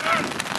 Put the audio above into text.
Hey!